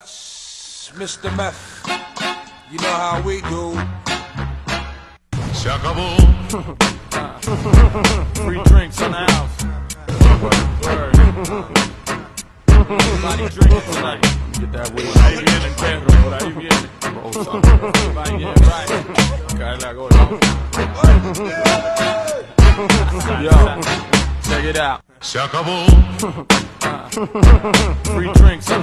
Mr. Meth, you know how we do. Chuckable. acabó. Free drinks in the house. Everybody drinking tonight. Get that way. Por ahí viene Pedro, por ahí viene. Everybody get right. Cae la gorda. Yo, check it out. Chuckable. acabó. Free drinks in